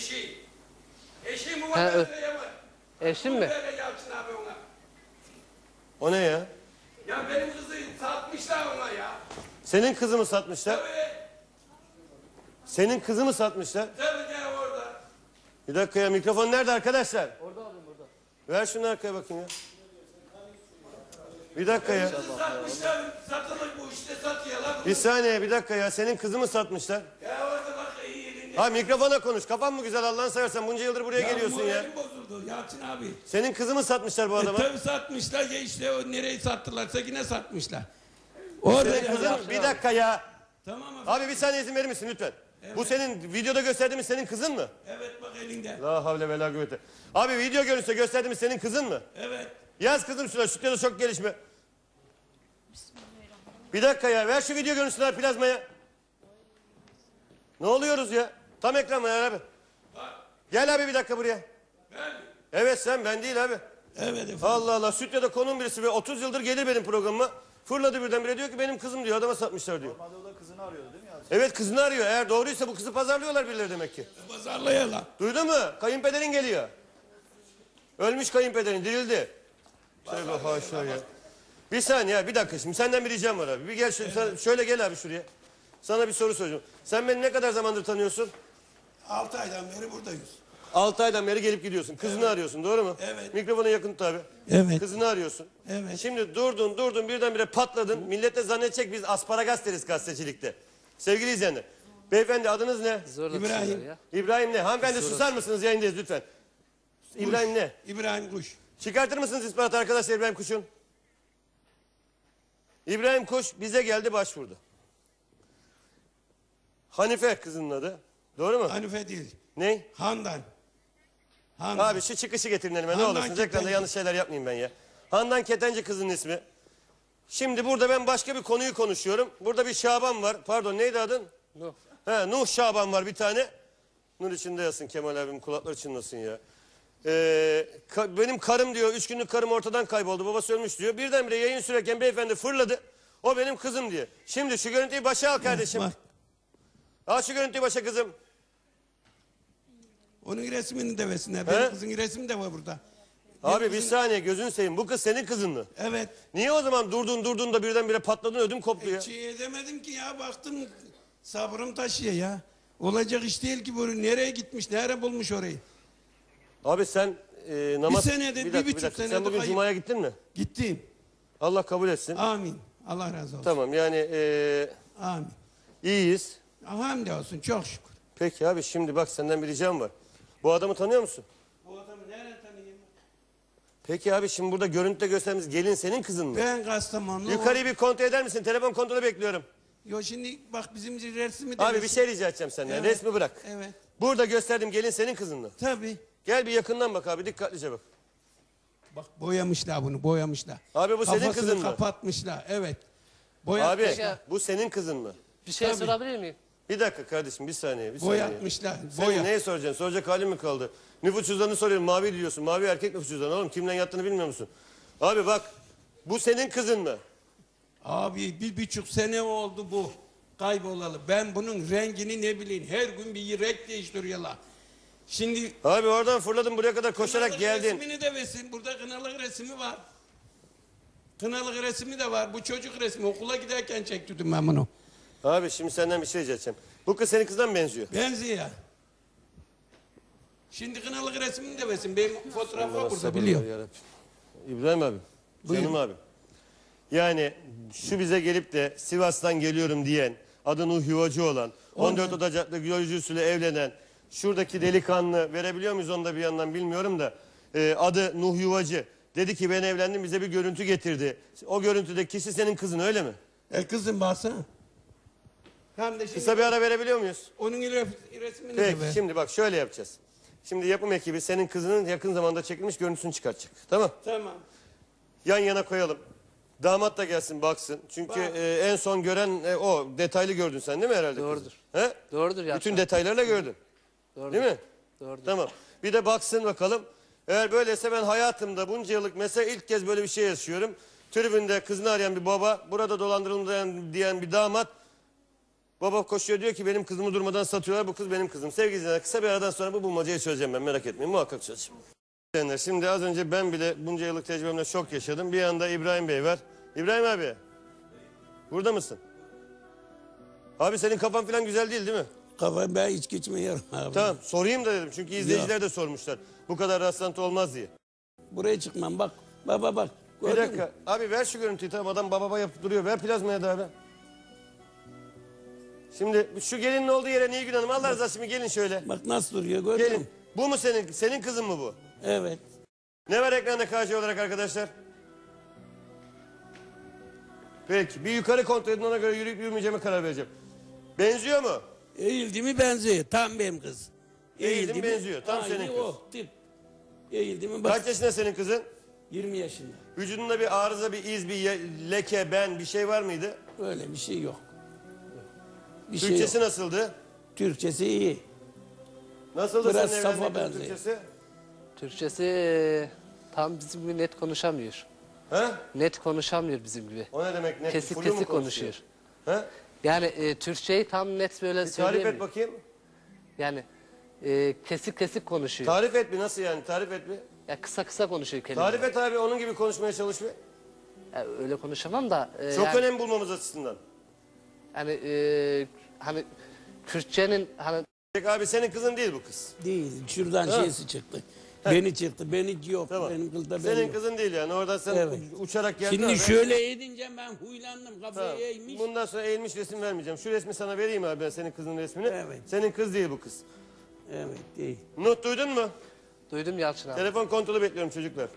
Eşi. Eşi öyle yapar. Eşin mi? Böyle yapsın abi ona. O ne ya? Ya benim kızı satmışlar ona ya. Senin kızı mı satmışlar? Tabii. Senin kızı mı satmışlar? Tabii gel orada. Bir dakika ya mikrofon nerede arkadaşlar? Orada abi burada. Ver şunu arkaya bakayım ya. Bir dakika ya. Kızı satmışlar. Satılık bu işte satıyorlar. Bir saniye bir dakika ya. Senin kızı mı satmışlar? Ya orada bak iyi elinde. Ha mikrofona konuş. Kafan mı güzel Allah'ını seversen bunca yıldır buraya geliyorsun ya. moralim bozuldu Yalçın abi. Senin kızı mı satmışlar bu E, adama? tabii satmışlar ya işte o nereyi sattılarsa yine satmışlar. Orada Senin kızın bir dakika ya. Tamam abi. Abi bir saniye izin verir misin lütfen? Bu senin videoda gösterdiğimiz senin kızın mı? Evet bak elinde. La havle ve la kuvvete. Abi video görüntüsü gösterdiğimiz senin kızın mı? Evet. Yaz kızım şuna stüdyoda çok gelişme. Bir dakika ya ver şu video görüntüsünü abi plazmaya. Ne oluyoruz ya? Tam ekran var abi. Gel abi bir dakika buraya. Ben. Evet sen ben değil abi. Evet efendim. Allah Allah stüdyoda konum birisi ve 30 yıldır gelir benim programıma. Fırladı birdenbire diyor ki benim kızım diyor adama satmışlar diyor. Normalde o da kızını arıyordu değil mi ya? Evet kızını arıyor. Eğer doğruysa bu kızı pazarlıyorlar birileri demek ki. Pazarlayalım. Duydun mu? Kayınpederin geliyor. Ölmüş kayınpederin dirildi. Şöyle haşa ya. Bir saniye bir dakika şimdi senden bir ricam var abi. Bir gel sen- şöyle gel abi şuraya. Sana bir soru soracağım. Sen beni ne kadar zamandır tanıyorsun? 6 aydan beri buradayız. 6 aydan beri gelip gidiyorsun. Kızını arıyorsun doğru mu? Evet. Mikrofona yakın tut abi. Evet. Kızını arıyorsun. Evet. Şimdi durdun durdun birdenbire patladın. Millet de zannedecek biz asparagas deriz gazetecilikte. Sevgili izleyenler. Beyefendi adınız ne? Zorla İbrahim. tutuyorlar ya. İbrahim ne? Hanımefendi susar mısınız yayındayız lütfen. İbrahim ne? İbrahim Kuş. Çıkartır mısınız ispatı arkadaşlar İbrahim Kuş'un? İbrahim Kuş bize geldi başvurdu. Hanife kızının adı. Doğru mu? Hanife değil. Ne? Handan. Handan. Abi şu çıkışı getirin elime ne Handan olursunuz. Ekranda Ketenci. yanlış şeyler yapmayayım ben ya. Handan Ketenci kızının ismi. Şimdi burada ben başka bir konuyu konuşuyorum. Burada bir Şaban var. Pardon neydi adın? Nuh. He, Nuh Şaban var bir tane. Nur içinde yazsın Kemal abim kulakları çınlasın ya. Ee, ka- benim karım diyor üç günlük karım ortadan kayboldu babası ölmüş diyor. Birdenbire yayın sürerken beyefendi fırladı. O benim kızım diye. Şimdi şu görüntüyü başa al kardeşim. Bak. Al şu görüntüyü başa kızım. Onun resmini de versinler. He? Benim kızın resmi de var burada. Abi bir saniye gözünü seveyim bu kız senin kızın mı? Evet. Niye o zaman durdun durdun da birdenbire patladın ödüm koptu ya? Şey edemedim ki ya baktım sabrım taşıyor ya. Olacak iş değil ki bu nereye gitmiş, nereye bulmuş orayı. Abi sen e, namaz... senedir, bir buçuk Sen senedir bugün kayıp. Cuma'ya gittin mi? Gittim. Allah kabul etsin. Amin. Allah razı olsun. Tamam yani e, Amin. iyiyiz. Hamdolsun çok şükür. Peki abi şimdi bak senden bir ricam var. Bu adamı tanıyor musun? Bu adamı nereden tanıyayım? Peki abi şimdi burada görüntüde gösterdiğimiz gelin senin kızın mı? Ben Kastamonlu. Yukarıyı bir kontrol eder misin? Telefon kontrolü bekliyorum. Yo şimdi bak bizim resmi de Abi bir şey rica edeceğim senden. Evet. Resmi bırak. Evet. Burada gösterdiğim gelin senin kızın mı? Tabii. Gel bir yakından bak abi dikkatlice bak. Bak boyamışlar bunu boyamışlar. Abi bu senin Kafasını kızın mı? kapatmışlar. Evet. Abi Boyatmışlar. bu senin kızın mı? Bir şey Tabii. sorabilir miyim? Bir dakika kardeşim bir saniye. Bir saniye. Boyatmışlar. Sen Boya. neye soracaksın? Soracak halin mi kaldı? Nüfus cüzdanını soruyorum. Mavi diyorsun. Mavi erkek nüfus cüzdanı. Oğlum kimden yattığını bilmiyor musun? Abi bak. Bu senin kızın mı? Abi bir buçuk sene oldu bu kaybolalı. Ben bunun rengini ne bileyim her gün bir renk değiştiriyorlar. Şimdi Abi oradan fırladın buraya kadar koşarak kınalık geldin. resmini de versin. Burada kınalık resmi var. Kınalık resmi de var. Bu çocuk resmi. Okula giderken çektirdim ben bunu. Abi şimdi senden bir şey rica edeceğim. Bu kız senin kızdan mı benziyor? Benziyor. Şimdi kınalık resmini de versin. Benim fotoğraf var burada biliyor. yarabbim. İbrahim abi. Buyurun. Canım abi. Yani şu bize gelip de Sivas'tan geliyorum diyen, adı Nuh Yuvacı olan, 14 Ocak'ta Gölcüsü'yle evlenen, şuradaki delikanlı verebiliyor muyuz onu da bir yandan bilmiyorum da, e, adı Nuh Yuvacı. Dedi ki ben evlendim bize bir görüntü getirdi. O görüntüdeki kişi senin kızın öyle mi? El kızım baksana. Hem de şimdi Kısa bir ara verebiliyor muyuz? onun ile resmini Peki de ver. şimdi bak şöyle yapacağız. Şimdi yapım ekibi senin kızının yakın zamanda çekilmiş görüntüsünü çıkartacak. Tamam. Tamam. Yan yana koyalım. Damat da gelsin baksın. Çünkü Bak. e, en son gören e, o. Detaylı gördün sen değil mi herhalde? Doğrudur. He? Doğrudur ya. Bütün detaylarla gördün. Doğrudur. Değil mi? Doğrudur. Tamam. Bir de baksın bakalım. Eğer böyleyse ben hayatımda bunca yıllık mesela ilk kez böyle bir şey yaşıyorum. Tribünde kızını arayan bir baba, burada dolandırıldım diyen, diyen bir damat. Baba koşuyor diyor ki benim kızımı durmadan satıyorlar. Bu kız benim kızım. Sevgili kısa bir aradan sonra bu bulmacayı çözeceğim ben merak etmeyin. Muhakkak çözeceğim. İzleyenler, Şimdi az önce ben bile bunca yıllık tecrübemle şok yaşadım. Bir yanda İbrahim Bey var. İbrahim abi. Burada mısın? Abi senin kafan falan güzel değil değil mi? Kafa ben hiç geçmiyorum abi. Tamam sorayım da dedim. Çünkü izleyiciler de sormuşlar. Bu kadar rastlantı olmaz diye. Buraya çıkmam bak. Baba bak. Bir Gördün dakika. mü? Abi ver şu görüntüyü tamam adam baba baba yapıp duruyor. Ver plazmaya da abi. Şimdi şu gelinin olduğu yere Nilgün Hanım Allah razı olsun gelin şöyle. Bak nasıl duruyor gördün mü? Gelin. Bu mu senin? Senin kızın mı bu? Evet. Ne var ekranda KC olarak arkadaşlar? Peki bir yukarı kontrol edin ona göre yürüyüp yürümeyeceğime karar vereceğim. Benziyor mu? Eğildi mi benziyor. Tam benim kız. Eğildi mi benziyor, tam senin kız. o tip. Eğildi mi bak. Kaç yaşında senin kızın? 20 yaşında. Vücudunda bir arıza, bir iz, bir ye- leke, ben bir şey var mıydı? Öyle bir şey yok. Bir şey Türkçesi yok. nasıldı? Türkçesi iyi. Nasıldı Biraz senin safa evlendiklerin benziyor. Türkçesi? Türkçesi tam bizim gibi net konuşamıyor. Ha? Net konuşamıyor bizim gibi. O ne demek? Ne? Kesik mu kesik konuşuyor. Ha? Yani e, Türkçeyi tam net böyle Bir tarif et bakayım. Yani e, kesik kesik konuşuyor. Tarif et bir nasıl yani? Tarif et bir. ya kısa kısa konuşuyor kelime. Tarif et abi onun gibi konuşmaya çalış bir. Ya öyle konuşamam da. e, Çok yani, önemli bulmamız açısından. Yani e, hani Kürtçenin hani Peki abi senin kızın değil bu kız. Değil. Şuradan Ha. şeysi çıktı. Beni çıktı. Beni yok. Tamam. Benim kızda ben Senin yok. kızın değil yani. Oradan sen Evet. uçarak geldin. Şimdi abi. şöyle eğilince ben huylandım. Kafayı Tamam. eğmiş. Bundan sonra eğilmiş resim vermeyeceğim. Şu resmi sana vereyim abi ben senin kızın resmini. Evet. Senin kız değil bu kız. Evet değil. Not duydun mu? duydum Yalçın abi. Telefon kontrolü bekliyorum çocuklar.